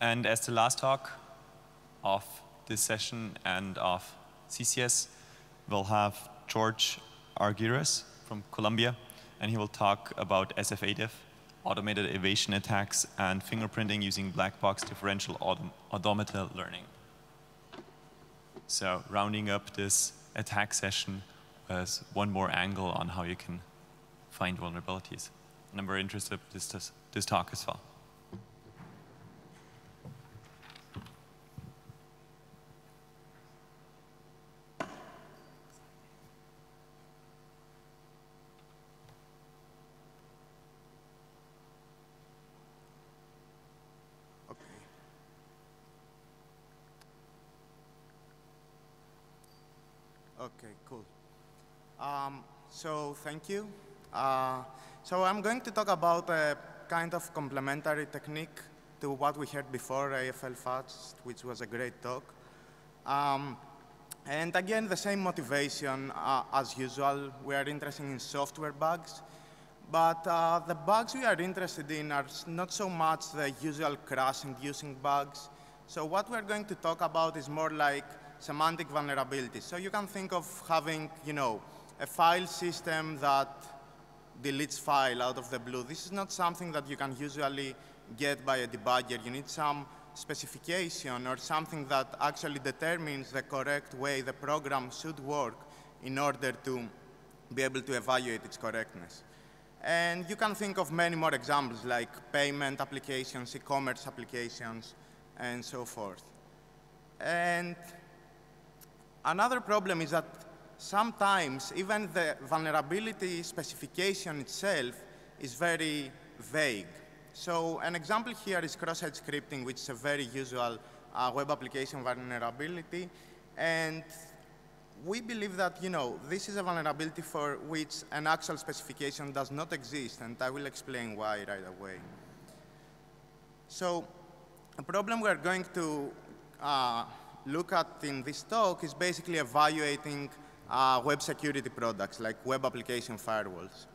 And as the last talk of this session and of CCS, we'll have George Argyros from Columbia, and he will talk about SFA-diff, automated evasion attacks, and fingerprinting using black box differential automata learning. So rounding up this attack session as one more angle on how you can find vulnerabilities. And I'm very interested in this, this, this talk as well. Okay, cool. Um, so thank you. Uh, so I'm going to talk about a kind of complementary technique to what we heard before, AFL FAST, which was a great talk. Um, and again, the same motivation uh, as usual. We are interested in software bugs. But uh, the bugs we are interested in are not so much the usual crash-inducing bugs. So what we're going to talk about is more like semantic vulnerabilities. So you can think of having, you know, a file system that deletes file out of the blue. This is not something that you can usually get by a debugger. You need some specification or something that actually determines the correct way the program should work in order to be able to evaluate its correctness. And you can think of many more examples like payment applications, e-commerce applications, and so forth. And Another problem is that sometimes even the vulnerability specification itself is very vague. So an example here is cross-site scripting, which is a very usual uh, web application vulnerability. And we believe that, you know, this is a vulnerability for which an actual specification does not exist, and I will explain why right away. So a problem we're going to uh, look at in this talk is basically evaluating uh, web security products like web application firewalls.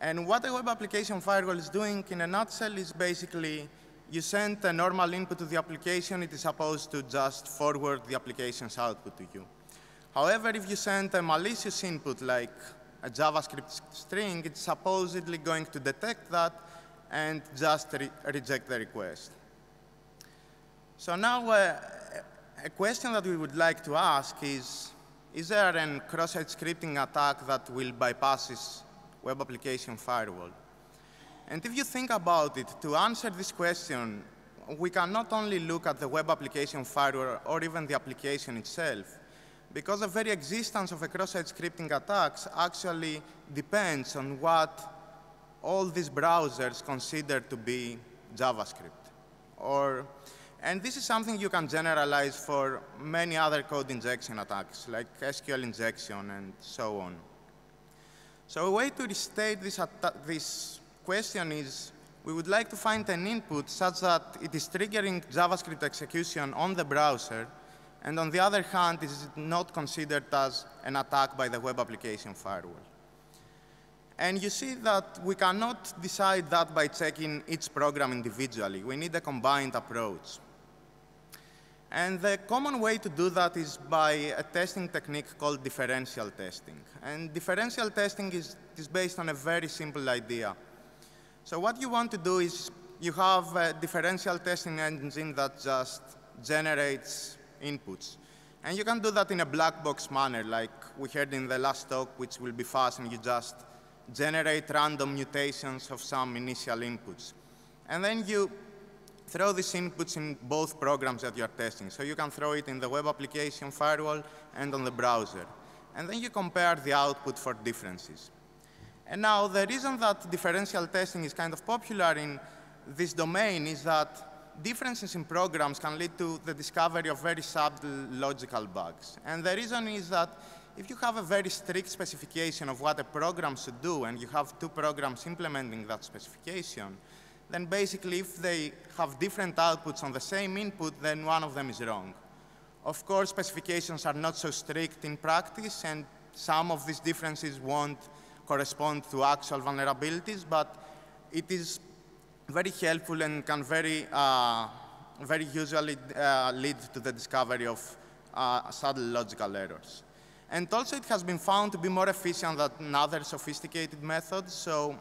And what a web application firewall is doing in a nutshell is basically you send a normal input to the application, it is supposed to just forward the application's output to you. However, if you send a malicious input like a JavaScript string, it's supposedly going to detect that and just re reject the request. So now uh, a question that we would like to ask is, is there a cross-site scripting attack that will bypass web application firewall? And if you think about it, to answer this question, we can not only look at the web application firewall or even the application itself, because the very existence of a cross-site scripting attacks actually depends on what all these browsers consider to be JavaScript. Or and this is something you can generalize for many other code injection attacks, like SQL injection and so on. So a way to restate this, this question is we would like to find an input such that it is triggering JavaScript execution on the browser, and on the other hand, it is not considered as an attack by the web application firewall. And you see that we cannot decide that by checking each program individually. We need a combined approach. And the common way to do that is by a testing technique called differential testing. And differential testing is, is based on a very simple idea. So what you want to do is you have a differential testing engine that just generates inputs. And you can do that in a black box manner, like we heard in the last talk, which will be fast, and you just generate random mutations of some initial inputs. And then you throw these inputs in both programs that you're testing. So you can throw it in the web application firewall and on the browser. And then you compare the output for differences. And now the reason that differential testing is kind of popular in this domain is that differences in programs can lead to the discovery of very subtle logical bugs. And the reason is that if you have a very strict specification of what a program should do and you have two programs implementing that specification, then basically if they have different outputs on the same input, then one of them is wrong. Of course, specifications are not so strict in practice, and some of these differences won't correspond to actual vulnerabilities, but it is very helpful and can very uh, very usually uh, lead to the discovery of uh, subtle logical errors. And also it has been found to be more efficient than other sophisticated methods. So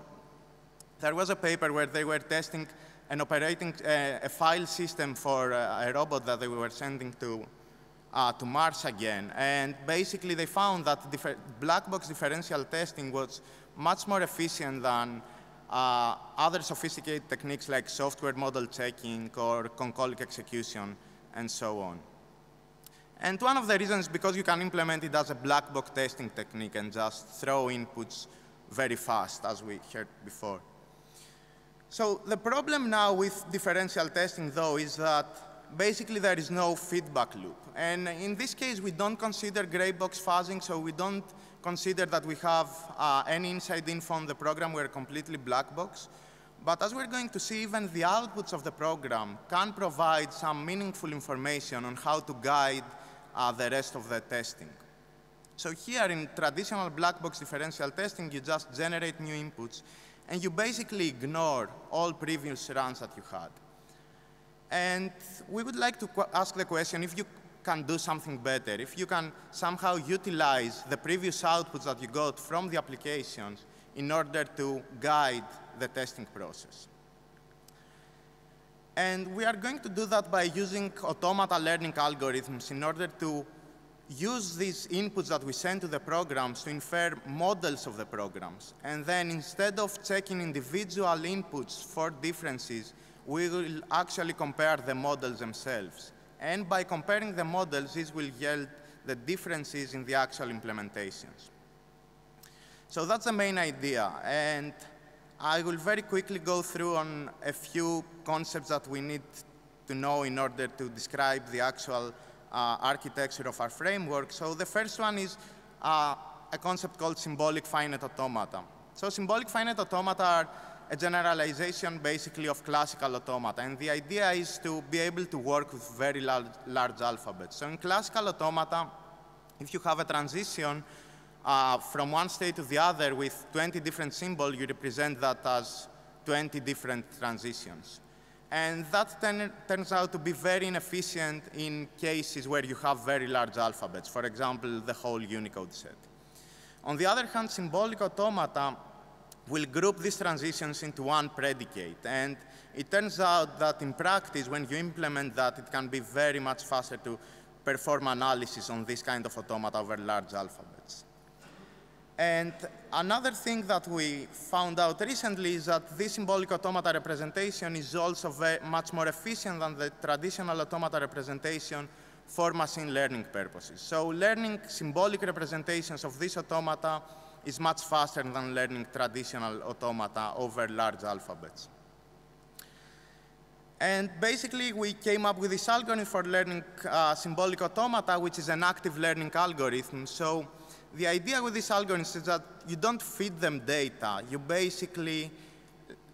there was a paper where they were testing an operating uh, a file system for uh, a robot that they were sending to uh, to Mars again. And basically they found that black box differential testing was much more efficient than uh, other sophisticated techniques like software model checking or concolic execution and so on. And one of the reasons because you can implement it as a black box testing technique and just throw inputs very fast, as we heard before. So the problem now with differential testing, though, is that basically there is no feedback loop. And in this case, we don't consider gray box fuzzing, so we don't consider that we have uh, any inside info on the program. We're completely black box. But as we're going to see, even the outputs of the program can provide some meaningful information on how to guide uh, the rest of the testing. So here in traditional black box differential testing, you just generate new inputs, and you basically ignore all previous runs that you had. And we would like to ask the question if you can do something better, if you can somehow utilize the previous outputs that you got from the applications in order to guide the testing process. And we are going to do that by using automata learning algorithms in order to use these inputs that we send to the programs to infer models of the programs. And then instead of checking individual inputs for differences, we will actually compare the models themselves. And by comparing the models, this will yield the differences in the actual implementations. So that's the main idea. And I will very quickly go through on a few concepts that we need to know in order to describe the actual architecture of our framework. So the first one is uh, a concept called symbolic finite automata. So symbolic finite automata are a generalization basically of classical automata. And the idea is to be able to work with very large, large alphabets. So in classical automata, if you have a transition uh, from one state to the other with 20 different symbols, you represent that as 20 different transitions. And that ten, turns out to be very inefficient in cases where you have very large alphabets, for example, the whole Unicode set. On the other hand, symbolic automata will group these transitions into one predicate. And it turns out that in practice, when you implement that, it can be very much faster to perform analysis on this kind of automata over large alphabets. And another thing that we found out recently is that this symbolic automata representation is also much more efficient than the traditional automata representation for machine learning purposes. So learning symbolic representations of these automata is much faster than learning traditional automata over large alphabets. And basically, we came up with this algorithm for learning uh, symbolic automata, which is an active learning algorithm. So the idea with these algorithms is that you don't feed them data. You basically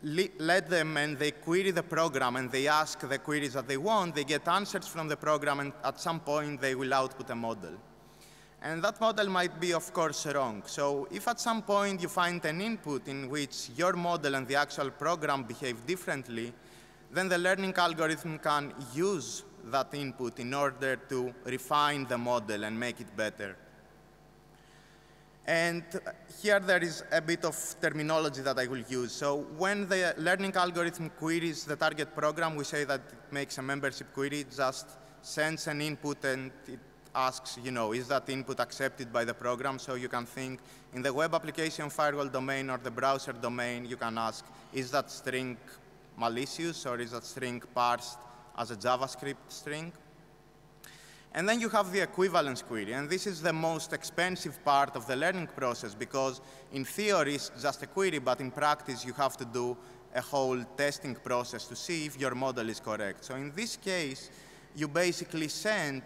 let them and they query the program and they ask the queries that they want. They get answers from the program, and at some point, they will output a model. And that model might be, of course, wrong. So if at some point you find an input in which your model and the actual program behave differently, then the learning algorithm can use that input in order to refine the model and make it better. And here there is a bit of terminology that I will use. So when the learning algorithm queries the target program, we say that it makes a membership query, it just sends an input and it asks, you know, is that input accepted by the program? So you can think in the web application firewall domain or the browser domain, you can ask, is that string malicious or is that string parsed as a JavaScript string? And then you have the equivalence query, and this is the most expensive part of the learning process because in theory it's just a query, but in practice you have to do a whole testing process to see if your model is correct. So in this case, you basically send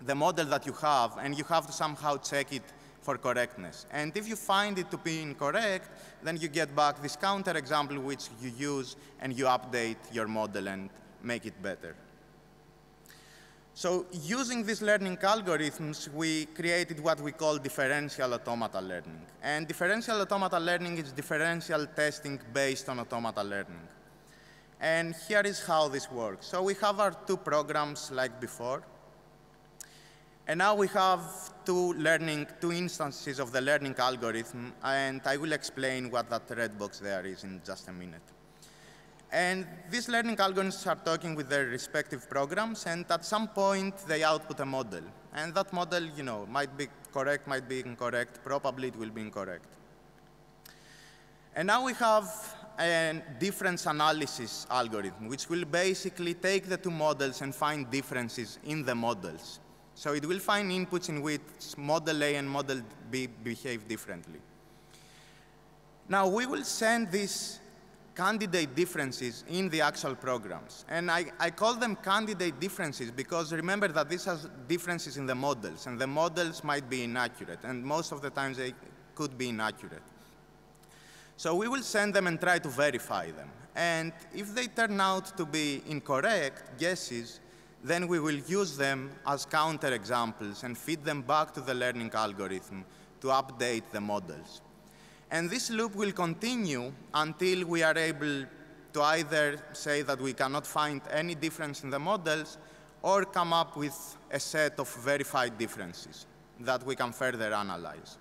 the model that you have, and you have to somehow check it for correctness. And if you find it to be incorrect, then you get back this counterexample which you use, and you update your model and make it better. So using these learning algorithms, we created what we call differential automata learning. And differential automata learning is differential testing based on automata learning. And here is how this works. So we have our two programs like before. And now we have two learning, two instances of the learning algorithm, and I will explain what that red box there is in just a minute. And these learning algorithms are talking with their respective programs, and at some point they output a model. And that model, you know, might be correct, might be incorrect, probably it will be incorrect. And now we have a difference analysis algorithm, which will basically take the two models and find differences in the models. So it will find inputs in which model A and model B behave differently. Now we will send these candidate differences in the actual programs. And I, I, call them candidate differences because remember that this has differences in the models, and the models might be inaccurate, and most of the times they could be inaccurate. So we will send them and try to verify them. And if they turn out to be incorrect guesses, then we will use them as counterexamples and feed them back to the learning algorithm to update the models. And this loop will continue until we are able to either say that we cannot find any difference in the models or come up with a set of verified differences that we can further analyze.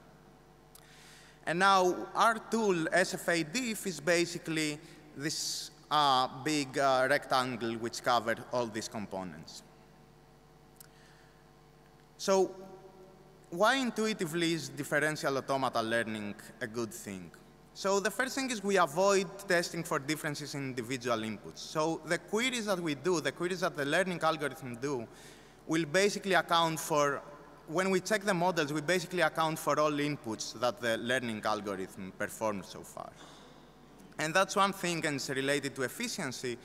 And now our tool, SFA-diff, is basically this uh, big uh, rectangle which covered all these components. So why intuitively is differential automata learning a good thing? So the first thing is we avoid testing for differences in individual inputs. So the queries that we do, the queries that the learning algorithm do, will basically account for, when we check the models, we basically account for all inputs that the learning algorithm performed so far. And that's one thing and it's related to efficiency.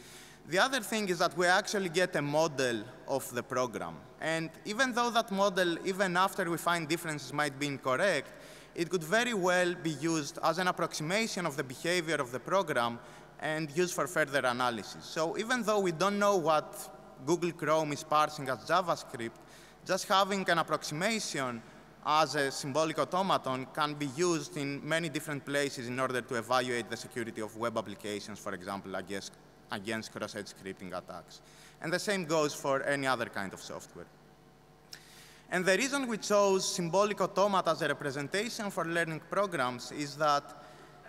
The other thing is that we actually get a model of the program. And even though that model, even after we find differences, might be incorrect, it could very well be used as an approximation of the behavior of the program and used for further analysis. So even though we don't know what Google Chrome is parsing as JavaScript, just having an approximation as a symbolic automaton can be used in many different places in order to evaluate the security of web applications, for example, against against cross-site scripting attacks. And the same goes for any other kind of software. And the reason we chose symbolic automata as a representation for learning programs is that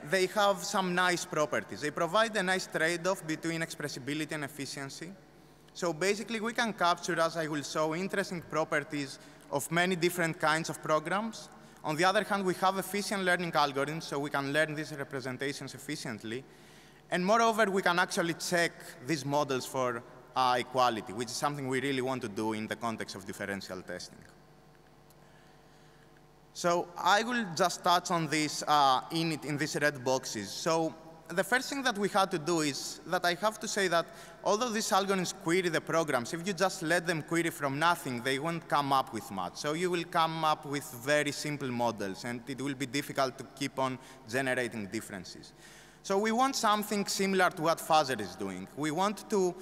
they have some nice properties. They provide a nice trade-off between expressibility and efficiency. So basically, we can capture, as I will show, interesting properties of many different kinds of programs. On the other hand, we have efficient learning algorithms, so we can learn these representations efficiently. And moreover, we can actually check these models for uh, equality, which is something we really want to do in the context of differential testing. So I will just touch on this uh, in, it, in these red boxes. So the first thing that we had to do is that I have to say that although these algorithms query the programs, if you just let them query from nothing, they won't come up with much. So you will come up with very simple models, and it will be difficult to keep on generating differences. So we want something similar to what Fuzzer is doing. We want to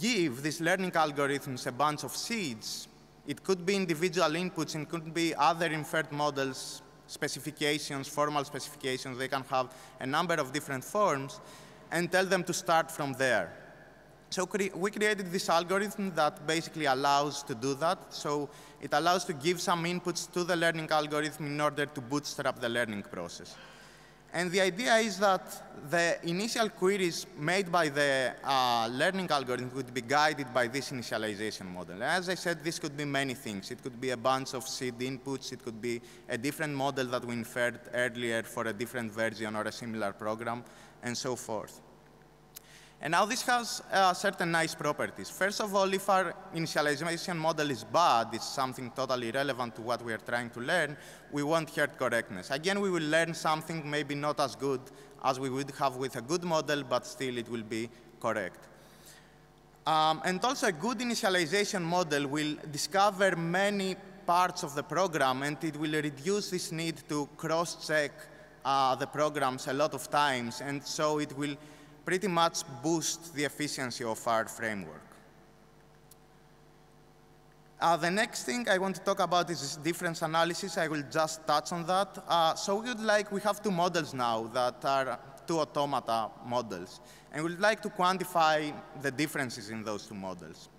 give these learning algorithms a bunch of seeds. It could be individual inputs, it could be other inferred models, specifications, formal specifications. They can have a number of different forms and tell them to start from there. So cre we created this algorithm that basically allows to do that. So it allows to give some inputs to the learning algorithm in order to bootstrap the learning process. And the idea is that the initial queries made by the uh, learning algorithm would be guided by this initialization model. As I said, this could be many things. It could be a bunch of seed inputs. It could be a different model that we inferred earlier for a different version or a similar program, and so forth. And now this has uh, certain nice properties. First of all, if our initialization model is bad, it's something totally irrelevant to what we are trying to learn, we won't hurt correctness. Again, we will learn something maybe not as good as we would have with a good model, but still it will be correct. Um, and also a good initialization model will discover many parts of the program, and it will reduce this need to cross-check uh, the programs a lot of times, and so it will pretty much boost the efficiency of our framework. Uh, the next thing I want to talk about is difference analysis. I will just touch on that. Uh, so we would like, we have two models now that are two automata models. And we'd like to quantify the differences in those two models.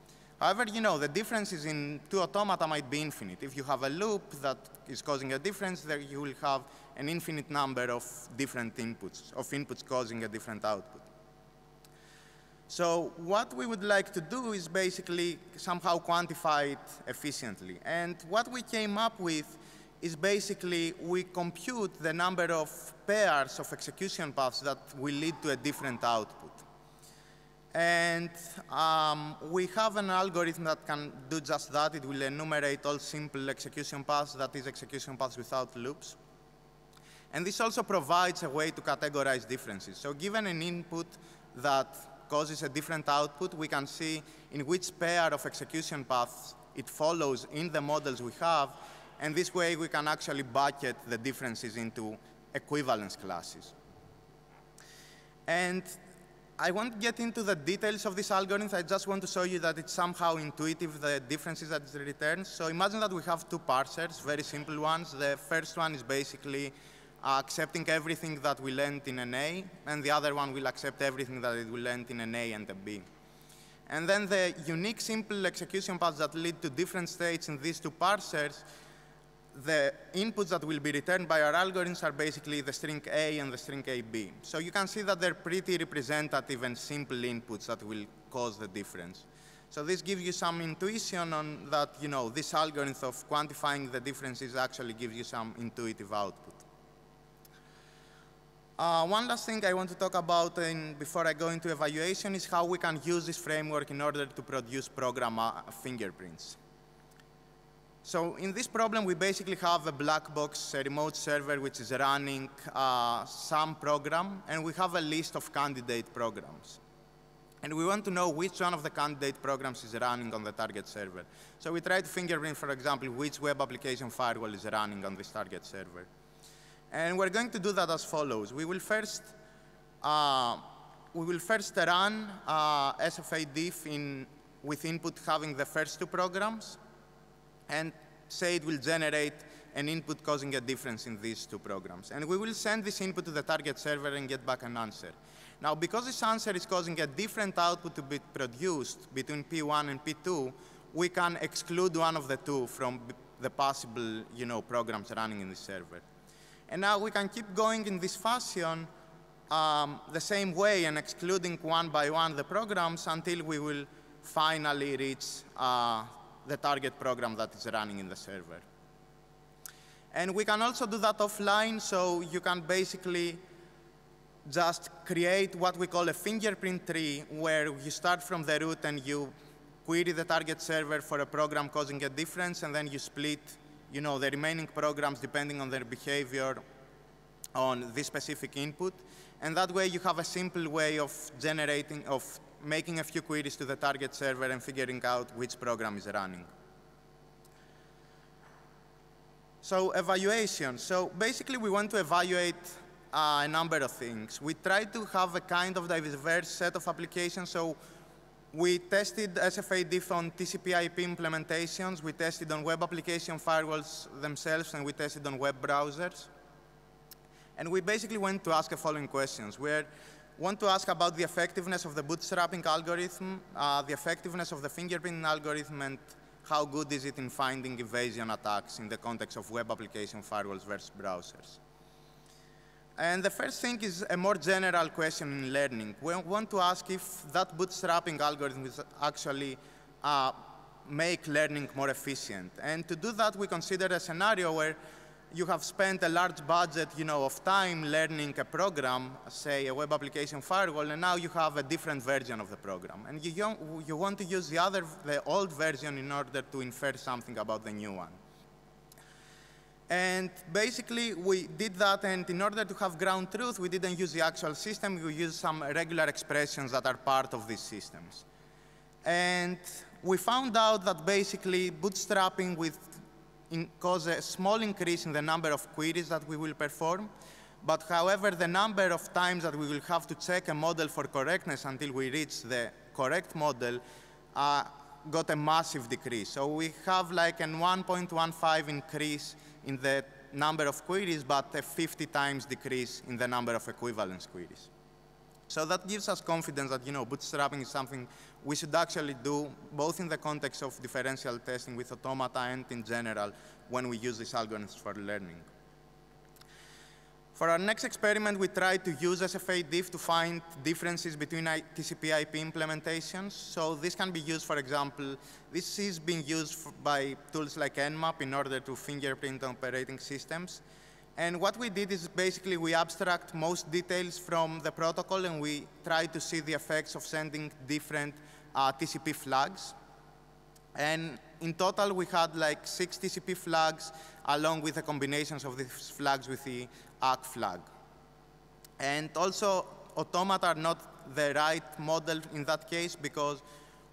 However, you know, the differences in two automata might be infinite. If you have a loop that is causing a difference, there you will have an infinite number of different inputs, of inputs causing a different output. So what we would like to do is basically somehow quantify it efficiently. And what we came up with is basically we compute the number of pairs of execution paths that will lead to a different output. And um, we have an algorithm that can do just that. It will enumerate all simple execution paths, that is execution paths without loops. And this also provides a way to categorize differences. So given an input that causes a different output, we can see in which pair of execution paths it follows in the models we have. And this way, we can actually bucket the differences into equivalence classes. And I won't get into the details of this algorithm. I just want to show you that it's somehow intuitive, the differences that it returns. So imagine that we have two parsers, very simple ones. The first one is basically Uh, accepting everything that will end in an A, and the other one will accept everything that it will end in an A and a B. And then the unique simple execution paths that lead to different states in these two parsers the inputs that will be returned by our algorithms are basically the string A and the string AB. So you can see that they're pretty representative and simple inputs that will cause the difference. So this gives you some intuition on that, you know, this algorithm of quantifying the differences actually gives you some intuitive output. Uh, one last thing I want to talk about in, before I go into evaluation is how we can use this framework in order to produce program uh, fingerprints. So in this problem, we basically have a black box, a remote server, which is running uh, some program, and we have a list of candidate programs. And we want to know which one of the candidate programs is running on the target server. So we try to fingerprint, for example, which web application firewall is running on this target server. And we're going to do that as follows. We will first, uh, we will first run uh, SFA diff in, with input having the first two programs and say it will generate an input causing a difference in these two programs. And we will send this input to the target server and get back an answer. Now, because this answer is causing a different output to be produced between P1 and P2, we can exclude one of the two from the possible you know, programs running in the server. And now we can keep going in this fashion um, the same way and excluding one by one the programs until we will finally reach uh, the target program that is running in the server. And we can also do that offline, so you can basically just create what we call a fingerprint tree, where you start from the root and you query the target server for a program causing a difference, and then you split you know, the remaining programs depending on their behavior on this specific input. And that way you have a simple way of generating, of making a few queries to the target server and figuring out which program is running. So evaluation. So basically, we want to evaluate uh, a number of things. We try to have a kind of diverse set of applications. So we tested SFAD on TCP IP implementations. We tested on web application firewalls themselves, and we tested on web browsers. And we basically went to ask the following questions. We want to ask about the effectiveness of the bootstrapping algorithm, uh, the effectiveness of the fingerprinting algorithm, and how good is it in finding evasion attacks in the context of web application firewalls versus browsers. And the first thing is a more general question in learning. We want to ask if that bootstrapping algorithm is actually uh, make learning more efficient. And to do that, we consider a scenario where you have spent a large budget you know, of time learning a program, say a web application firewall, and now you have a different version of the program. And you, you want to use the, other, the old version in order to infer something about the new one. And basically, we did that, and in order to have ground truth, we didn't use the actual system. We used some regular expressions that are part of these systems. And we found out that basically bootstrapping with in, cause a small increase in the number of queries that we will perform. But however, the number of times that we will have to check a model for correctness until we reach the correct model uh, got a massive decrease. So we have like a 1.15 increase in the number of queries, but a 50 times decrease in the number of equivalence queries. So that gives us confidence that you know, bootstrapping is something we should actually do, both in the context of differential testing with automata and in general when we use these algorithms for learning. For our next experiment, we tried to use SFA-diff to find differences between TCP IP implementations. So this can be used, for example, this is being used by tools like Nmap in order to fingerprint operating systems. And what we did is basically we abstract most details from the protocol and we try to see the effects of sending different uh, TCP flags. And in total, we had like six TCP flags along with the combinations of these flags with the ACK flag. And also, automata are not the right model in that case because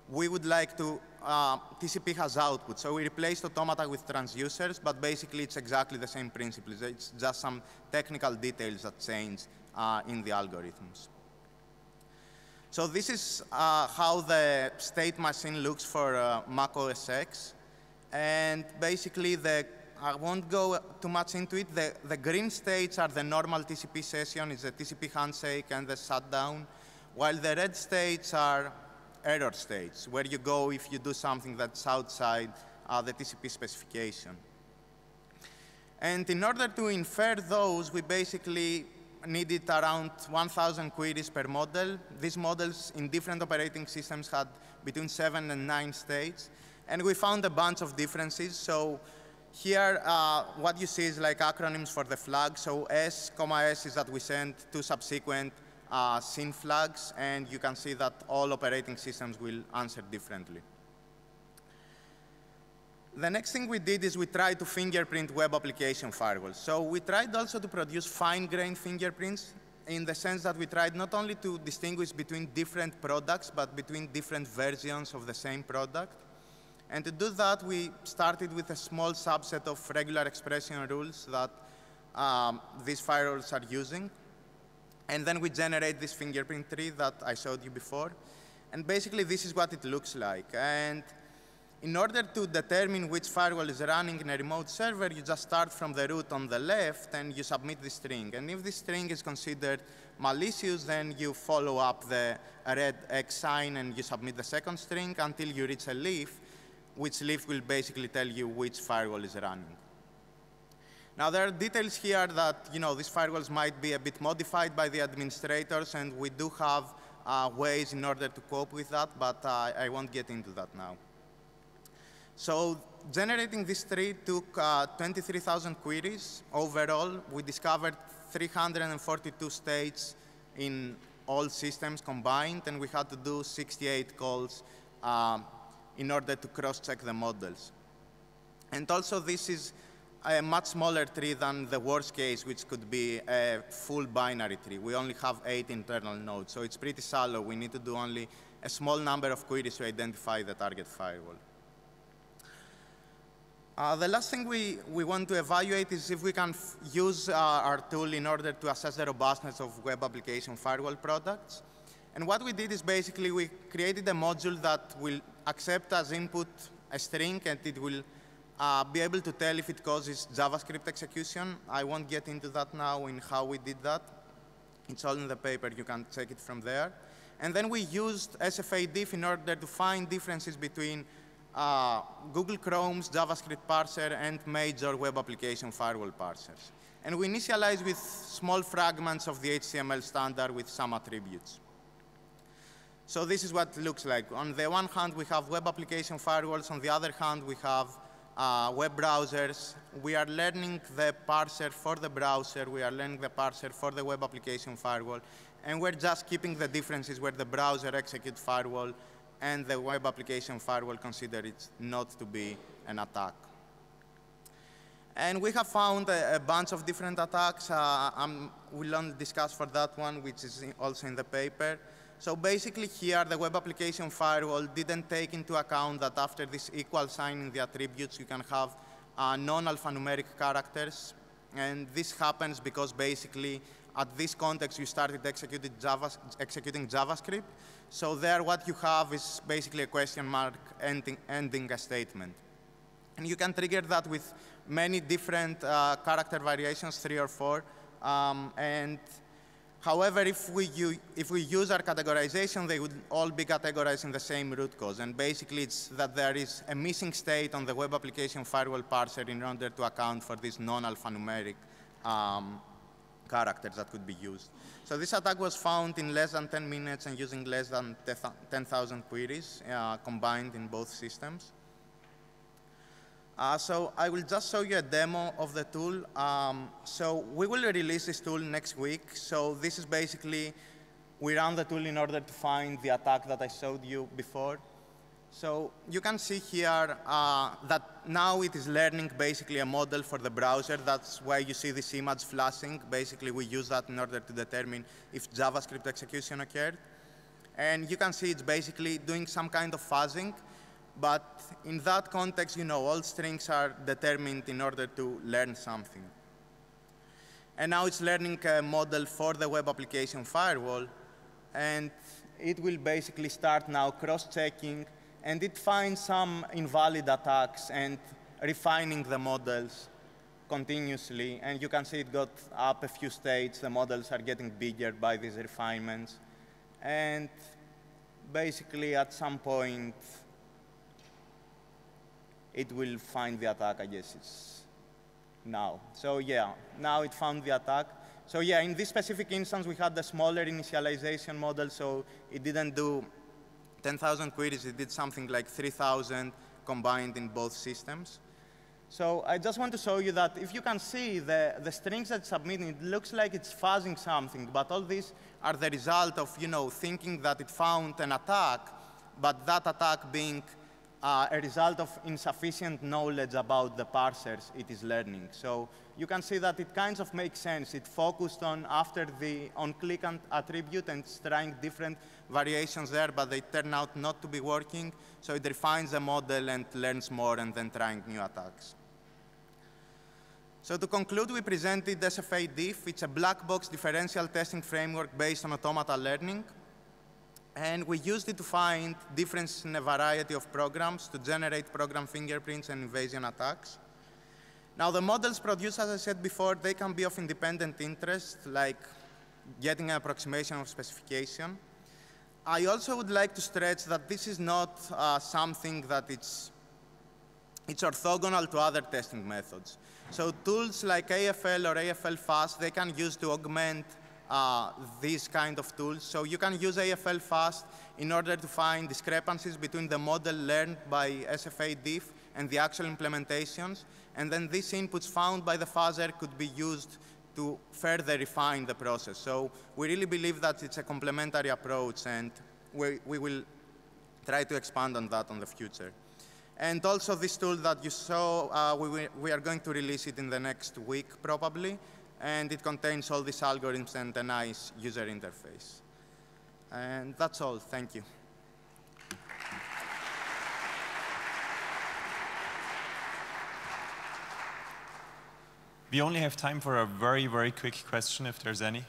we would like to uh, TCP has output. So we replaced automata with transducers, but basically it's exactly the same principle. It's just some technical details that change uh, in the algorithms. So this is uh, how the state machine looks for uh, Mac OS X. And basically, the, I won't go too much into it. The, the green states are the normal TCP session, it's the TCP handshake and the shutdown, while the red states are error states, where you go if you do something that's outside uh, the TCP specification. And in order to infer those, we basically needed around 1,000 queries per model. These models in different operating systems had between seven and nine states. And we found a bunch of differences. So here, uh, what you see is like acronyms for the flag. So S, comma S is that we send two subsequent uh, SYN flags, and you can see that all operating systems will answer differently. The next thing we did is we tried to fingerprint web application firewalls. So we tried also to produce fine-grained fingerprints in the sense that we tried not only to distinguish between different products, but between different versions of the same product. And to do that, we started with a small subset of regular expression rules that um, these firewalls are using. And then we generate this fingerprint tree that I showed you before. And basically, this is what it looks like. And in order to determine which firewall is running in a remote server, you just start from the root on the left and you submit the string. And if this string is considered malicious, then you follow up the red X sign and you submit the second string until you reach a leaf, which leaf will basically tell you which firewall is running. Now, there are details here that, you know, these firewalls might be a bit modified by the administrators, and we do have uh, ways in order to cope with that, but uh, I won't get into that now. So generating this tree took uh, 23,000 queries. Overall, we discovered 342 states in all systems combined, and we had to do 68 calls uh, in order to cross-check the models. And also, this is a much smaller tree than the worst case, which could be a full binary tree. We only have eight internal nodes, so it's pretty shallow. We need to do only a small number of queries to identify the target firewall. Uh, the last thing we, we want to evaluate is if we can use uh, our tool in order to assess the robustness of web application firewall products. And what we did is basically we created a module that will accept as input a string and it will uh, be able to tell if it causes JavaScript execution. I won't get into that now in how we did that. It's all in the paper. You can check it from there. And then we used SFA-diff in order to find differences between uh, Google Chrome's JavaScript parser and major web application firewall parsers. And we initialize with small fragments of the HTML standard with some attributes. So this is what it looks like. On the one hand, we have web application firewalls. On the other hand, we have uh, web browsers. We are learning the parser for the browser. We are learning the parser for the web application firewall. And we're just keeping the differences where the browser executes firewall and the web application firewall consider it not to be an attack. And we have found a, a bunch of different attacks. Uh, we'll only discuss for that one, which is also in the paper. So basically here, the web application firewall didn't take into account that after this equal sign in the attributes, you can have uh, non-alphanumeric characters. And this happens because basically, at this context, you started executing, Java, executing JavaScript. So there, what you have is basically a question mark ending, ending a statement. And you can trigger that with many different uh, character variations, three or four. Um, and however, if we, if we use our categorization, they would all be categorized in the same root cause. And basically, it's that there is a missing state on the web application firewall parser in order to account for these non-alphanumeric um, characters that could be used. So this attack was found in less than 10 minutes and using less than 10,000 queries uh, combined in both systems. Uh, so I will just show you a demo of the tool. Um, so we will release this tool next week. So this is basically, we run the tool in order to find the attack that I showed you before. So you can see here uh, that now it is learning basically a model for the browser. That's why you see this image flashing. Basically, we use that in order to determine if JavaScript execution occurred. And you can see it's basically doing some kind of fuzzing. But in that context, you know, all strings are determined in order to learn something. And now it's learning a model for the web application firewall. And it will basically start now cross-checking and it finds some invalid attacks and refining the models continuously. And you can see it got up a few states. The models are getting bigger by these refinements. And basically, at some point, it will find the attack. I guess it's now. So yeah, now it found the attack. So yeah, in this specific instance, we had the smaller initialization model, so it didn't do 10,000 queries, it did something like 3,000 combined in both systems. So I just want to show you that if you can see the, the strings that it's submitting, it looks like it's fuzzing something, but all these are the result of, you know, thinking that it found an attack, but that attack being uh, a result of insufficient knowledge about the parsers it is learning. So you can see that it kind of makes sense. It focused on after the on-click attribute and trying different variations there, but they turn out not to be working. So it refines the model and learns more and then trying new attacks. So to conclude, we presented SFA Diff. It's a black box differential testing framework based on automata learning. And we used it to find differences in a variety of programs to generate program fingerprints and evasion attacks. Now, the models produced, as I said before, they can be of independent interest, like getting an approximation of specification. I also would like to stress that this is not uh, something that it's, it's orthogonal to other testing methods. So tools like AFL or AFL Fast, they can use to augment uh, these kind of tools. So you can use AFL fast in order to find discrepancies between the model learned by SFA diff and the actual implementations. And then these inputs found by the fuzzer could be used to further refine the process. So we really believe that it's a complementary approach, and we, we will try to expand on that in the future. And also this tool that you saw, uh, we, we are going to release it in the next week, probably and it contains all these algorithms and a nice user interface. And that's all. Thank you. We only have time for a very, very quick question, if there's any.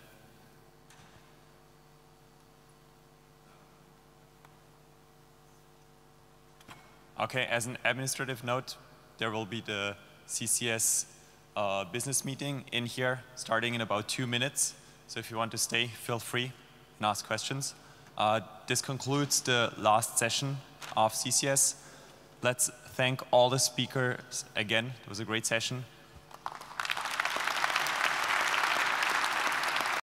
Okay, as an administrative note, there will be the CCS business meeting in here starting in about two minutes. So if you want to stay, feel free and ask questions. Uh, this concludes the last session of CCS. Let's thank all the speakers again. It was a great session.